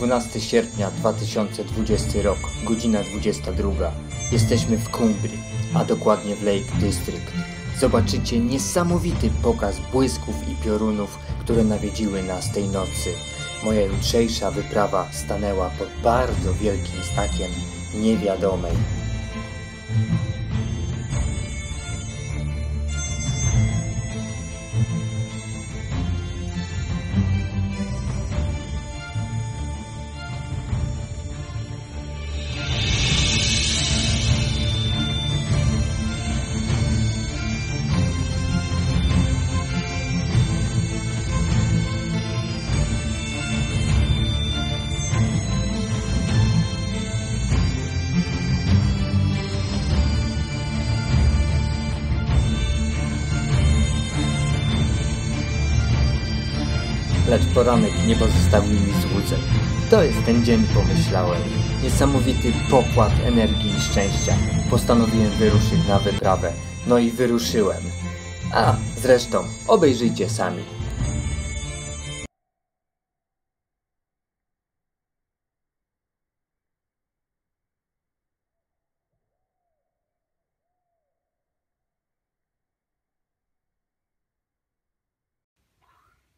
12 sierpnia 2020 rok, godzina 22. Jesteśmy w Cumbrii, a dokładnie w Lake District. Zobaczycie niesamowity pokaz błysków i piorunów, które nawiedziły nas tej nocy. Moja jutrzejsza wyprawa stanęła pod bardzo wielkim znakiem niewiadomej. Lecz poranek nie pozostawił mi złudzeń. To jest ten dzień, pomyślałem. Niesamowity pokład energii i szczęścia. Postanowiłem wyruszyć na wyprawę. No i wyruszyłem. A, zresztą, obejrzyjcie sami.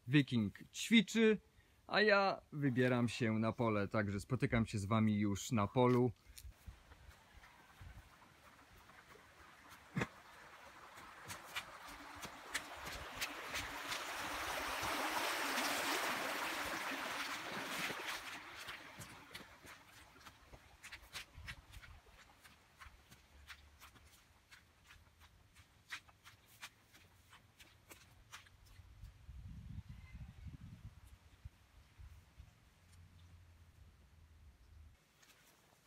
Wiking ćwiczy, a ja wybieram się na pole, także spotykam się z wami już na polu.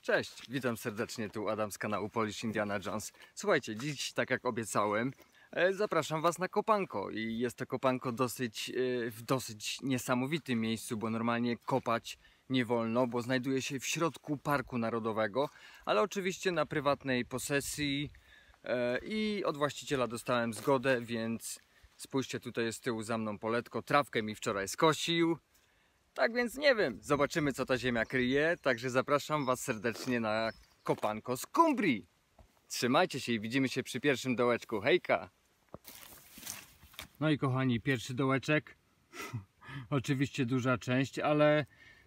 Cześć, witam serdecznie, tu Adam z kanału Polish Indiana Jones. Słuchajcie, dziś, tak jak obiecałem, e, zapraszam Was na kopanko i jest to kopanko dosyć, e, w dosyć niesamowitym miejscu, bo normalnie kopać nie wolno, bo znajduje się w środku Parku Narodowego, ale oczywiście na prywatnej posesji e, i od właściciela dostałem zgodę, więc spójrzcie, tutaj jest z tyłu za mną poletko, trawkę mi wczoraj skosił, tak więc nie wiem, zobaczymy co ta ziemia kryje, także zapraszam Was serdecznie na kopanko z Kumbrii. Trzymajcie się i widzimy się przy pierwszym dołeczku. Hejka! No i kochani, pierwszy dołeczek. Oczywiście duża część, ale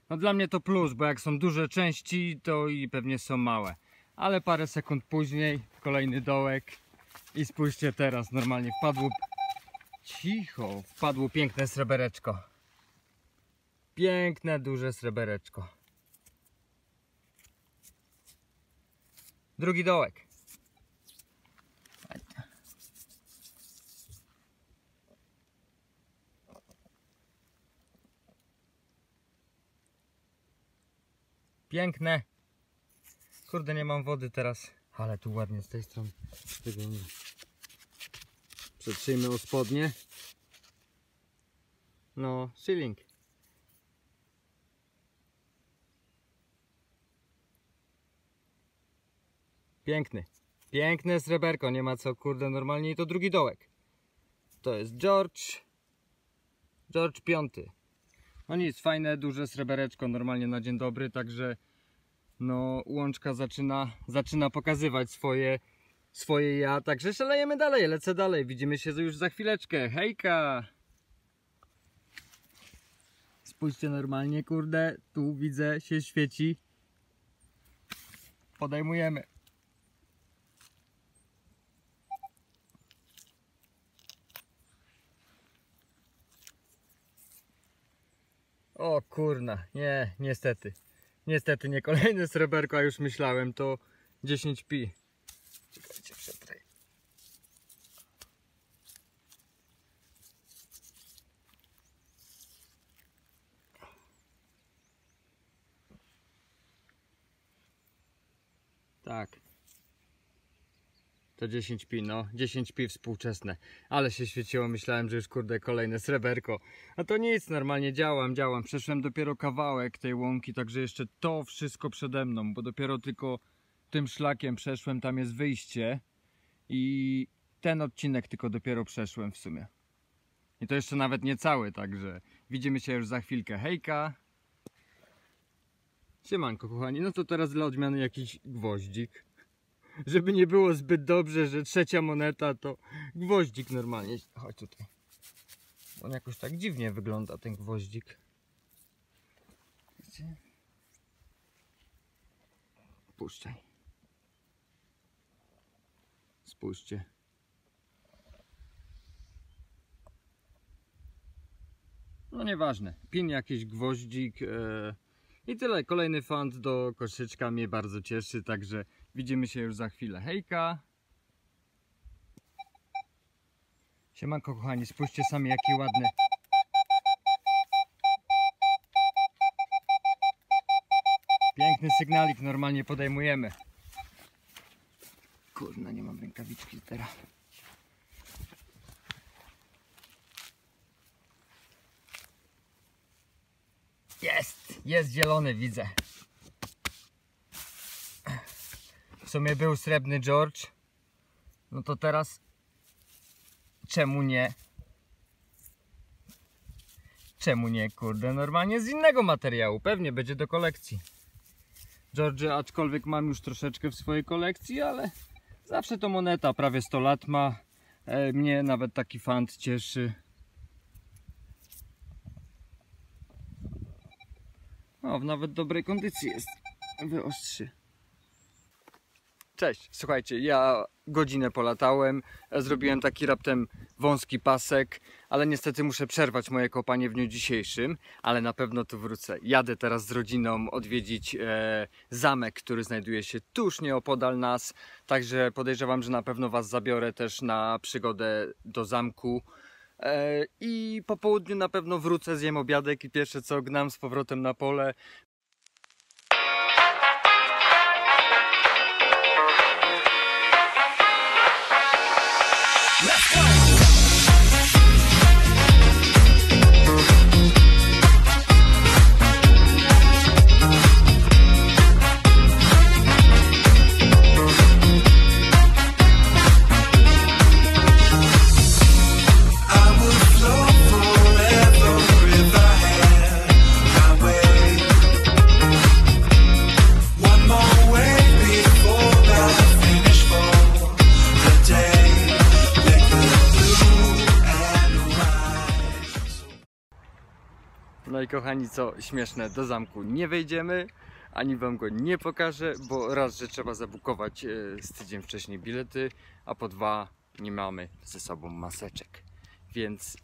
no dla mnie to plus, bo jak są duże części, to i pewnie są małe. Ale parę sekund później kolejny dołek i spójrzcie teraz, normalnie wpadło... Cicho, wpadło piękne srebereczko. Piękne, duże srebereczko. Drugi dołek. Piękne. Kurde, nie mam wody teraz. Ale tu ładnie z tej strony. Przetrzyjmy o spodnie. No, shilling. Piękny. Piękne sreberko, nie ma co, kurde, normalnie i to drugi dołek. To jest George. George V. No nic, fajne, duże srebereczko, normalnie na dzień dobry, także no łączka zaczyna, zaczyna pokazywać swoje, swoje ja, także szalejemy dalej, lecę dalej, widzimy się już za chwileczkę, hejka! Spójrzcie normalnie, kurde, tu widzę, się świeci. Podejmujemy. O kurna, nie, niestety. Niestety nie kolejne sreberko, a już myślałem, to 10 pi. To 10 pi, no. 10 pi współczesne. Ale się świeciło, myślałem, że już kurde kolejne sreberko. A to nic, normalnie działam, działam. Przeszłem dopiero kawałek tej łąki, także jeszcze to wszystko przede mną, bo dopiero tylko tym szlakiem przeszłem, tam jest wyjście. I ten odcinek tylko dopiero przeszłem w sumie. I to jeszcze nawet nie cały, także widzimy się już za chwilkę. Hejka! Siemanko kochani, no to teraz dla odmiany jakiś gwoździk. Żeby nie było zbyt dobrze, że trzecia moneta to gwoździk normalnie. Chodź tutaj. On jakoś tak dziwnie wygląda ten gwoździk. Widzicie? Puszczaj. Spójrzcie. No nieważne. Pin jakiś gwoździk. E, I tyle. Kolejny fant do koszyczka mnie bardzo cieszy, także widzimy się już za chwilę. Hejka! Siemanko kochani, spójrzcie sami jaki ładny. Piękny sygnalik normalnie podejmujemy. Kurna, nie mam rękawiczki teraz. Jest! Zielony, widzę. W sumie był srebrny George. No to teraz czemu nie? Czemu nie, kurde, normalnie z innego materiału, pewnie będzie do kolekcji. George, aczkolwiek mam już troszeczkę w swojej kolekcji, ale zawsze to moneta, prawie 100 lat ma. E, mnie nawet taki fant cieszy. O, w nawet dobrej kondycji jest. Wyostrzy. Cześć, słuchajcie, ja godzinę polatałem, zrobiłem taki raptem wąski pasek, ale niestety muszę przerwać moje kopanie w dniu dzisiejszym, ale na pewno tu wrócę. Jadę teraz z rodziną odwiedzić e, zamek, który znajduje się tuż nieopodal nas, także podejrzewam, że na pewno Was zabiorę też na przygodę do zamku. E, I po południu na pewno wrócę, zjem obiadek i pierwsze co gnam z powrotem na pole, kochani, co śmieszne, do zamku nie wejdziemy, ani wam go nie pokażę, bo raz, że trzeba zabukować e, z tydzień wcześniej bilety, a po dwa nie mamy ze sobą maseczek. Więc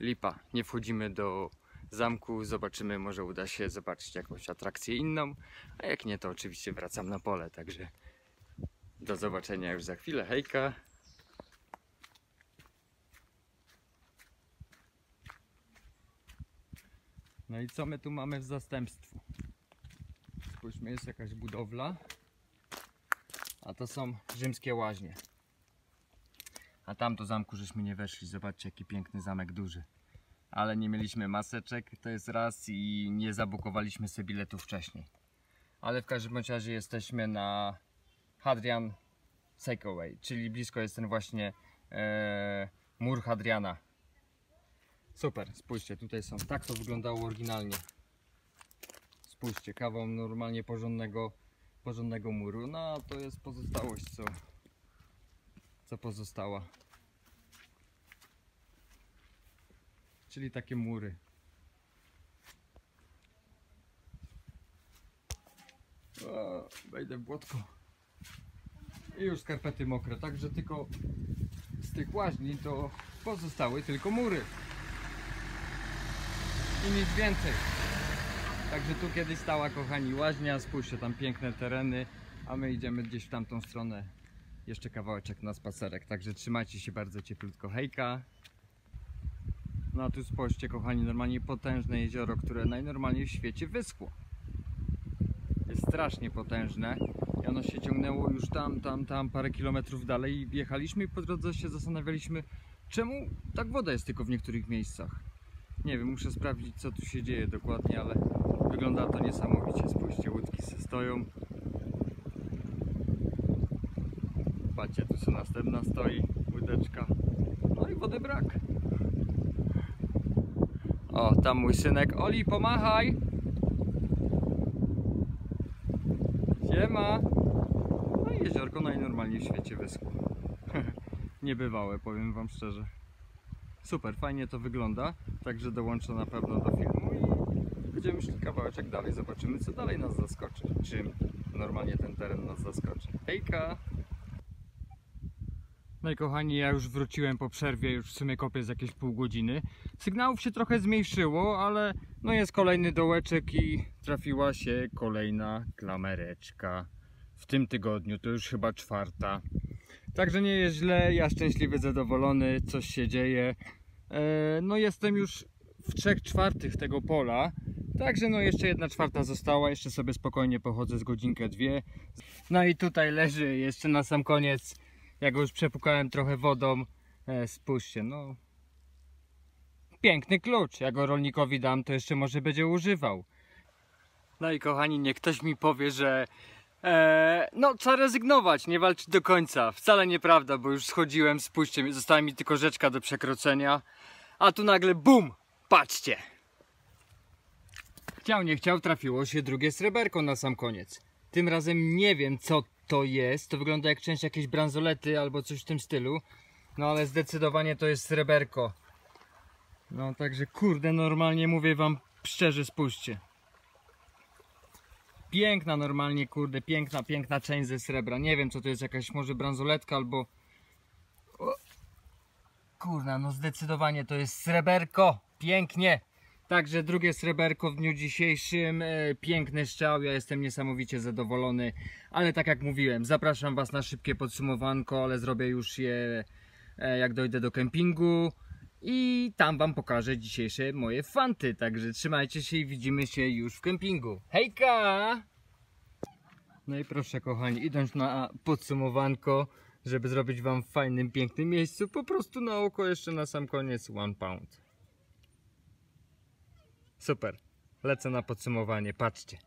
lipa, nie wchodzimy do zamku, zobaczymy, może uda się zobaczyć jakąś atrakcję inną, a jak nie, to oczywiście wracam na pole, także do zobaczenia już za chwilę, hejka! No i co my tu mamy w zastępstwie? Spójrzmy, jest jakaś budowla. A to są rzymskie łaźnie. A tam do zamku żeśmy nie weszli. Zobaczcie jaki piękny zamek duży. Ale nie mieliśmy maseczek, to jest raz i nie zabukowaliśmy sobie biletów wcześniej. Ale w każdym razie jesteśmy na Hadrian Takeaway, czyli blisko jest ten właśnie e, mur Hadriana. Super, spójrzcie, tutaj są. Tak to wyglądało oryginalnie. Spójrzcie, kawał normalnie porządnego, porządnego muru. No to jest pozostałość, co, co pozostała. Czyli takie mury. O, wejdę w błotko. I już skarpety mokre, także tylko z tych łaźni to pozostały tylko mury i nic więcej. Także tu kiedyś stała kochani łaźnia, spójrzcie tam piękne tereny, a my idziemy gdzieś w tamtą stronę. Jeszcze kawałeczek na spacerek, także trzymajcie się bardzo cieplutko, hejka. No a tu spójrzcie kochani, normalnie potężne jezioro, które najnormalniej w świecie wyschło. Jest strasznie potężne i ono się ciągnęło już tam, tam, tam parę kilometrów dalej i jechaliśmy i po drodze się zastanawialiśmy, czemu tak woda jest tylko w niektórych miejscach. Nie wiem, muszę sprawdzić co tu się dzieje dokładnie, ale wygląda to niesamowicie. Spójrzcie, łódki se stoją. Patrzcie, tu są następna stoi, łódeczka. No i wody brak. O, tam mój synek. Oli, pomachaj! Siema! No i jeziorko najnormalniej w świecie wyschło. Niebywałe, powiem wam szczerze. Super, fajnie to wygląda, także dołączę na pewno do filmu i będziemy szli kawałeczek dalej, zobaczymy co dalej nas zaskoczy. Czym normalnie ten teren nas zaskoczy. Hejka! No i kochani, ja już wróciłem po przerwie, już w sumie kopię z jakieś pół godziny. Sygnałów się trochę zmniejszyło, ale no jest kolejny dołeczek i trafiła się kolejna klamereczka. W tym tygodniu, to już chyba czwarta. Także nie jest źle, ja szczęśliwy, zadowolony, coś się dzieje. E, no jestem już w trzech czwartych tego pola. Także no jeszcze jedna czwarta została, jeszcze sobie spokojnie pochodzę z godzinkę, dwie. No i tutaj leży jeszcze na sam koniec, ja go już przepukałem trochę wodą. E, spójrzcie, no piękny klucz. Ja go rolnikowi dam, to jeszcze może będzie używał. No i kochani, niech ktoś mi powie, że e, no trzeba rezygnować, nie walczyć do końca. Wcale nieprawda, bo już schodziłem, spójrzcie, została mi tylko rzeczka do przekroczenia. A tu nagle bum! Patrzcie! Chciał, nie chciał, trafiło się drugie sreberko na sam koniec. Tym razem nie wiem co to jest. To wygląda jak część jakiejś bransolety albo coś w tym stylu. No ale zdecydowanie to jest sreberko. No także kurde, normalnie mówię wam szczerze, spójrzcie. Piękna normalnie, kurde, piękna, piękna część ze srebra. Nie wiem co to jest, jakaś może bransoletka albo... O. Kurna, no zdecydowanie to jest sreberko. Pięknie. Także drugie sreberko w dniu dzisiejszym. E, piękny strzał, ja jestem niesamowicie zadowolony. Ale tak jak mówiłem, zapraszam Was na szybkie podsumowanko, ale zrobię już je e, jak dojdę do kempingu. I tam wam pokażę dzisiejsze moje fanty. Także trzymajcie się i widzimy się już w kempingu. Hejka! No i proszę kochani, idąc na podsumowanko, żeby zrobić wam w fajnym, pięknym miejscu, po prostu na oko jeszcze na sam koniec one pound. Super. Lecę na podsumowanie, patrzcie.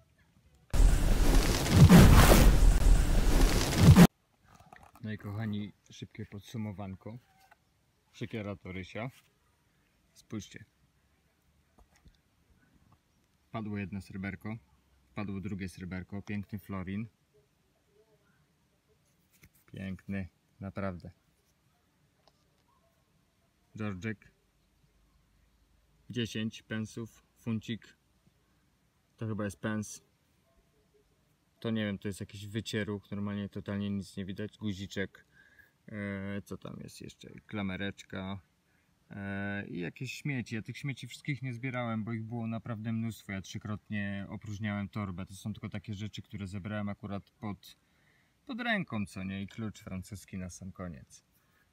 No i kochani, szybkie podsumowanko. Siekiera to Rysia. Spójrzcie. Padło jedno sreberko. Padło drugie sreberko. Piękny florin. Piękny, naprawdę. Georgek. 10 pensów. Funcik. To chyba jest pens. To nie wiem, to jest jakiś wycieruch. Normalnie totalnie nic nie widać. Guziczek. E, co tam jest jeszcze? Klamereczka e, i jakieś śmieci. Ja tych śmieci wszystkich nie zbierałem, bo ich było naprawdę mnóstwo. Ja trzykrotnie opróżniałem torbę. To są tylko takie rzeczy, które zebrałem akurat pod, pod ręką, co nie? I klucz francuski na sam koniec.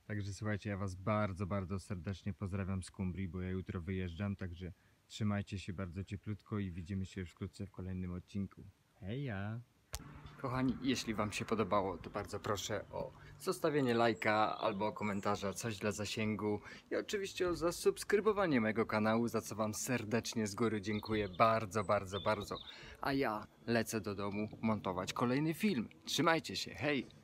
Także słuchajcie, ja Was bardzo, bardzo serdecznie pozdrawiam z Kumbrii, bo ja jutro wyjeżdżam, także trzymajcie się bardzo cieplutko i widzimy się już wkrótce w kolejnym odcinku. Heja! Kochani, jeśli Wam się podobało, to bardzo proszę o zostawienie lajka albo komentarza, coś dla zasięgu i oczywiście o zasubskrybowanie mojego kanału, za co Wam serdecznie z góry dziękuję bardzo, bardzo, bardzo. A ja lecę do domu montować kolejny film. Trzymajcie się, hej!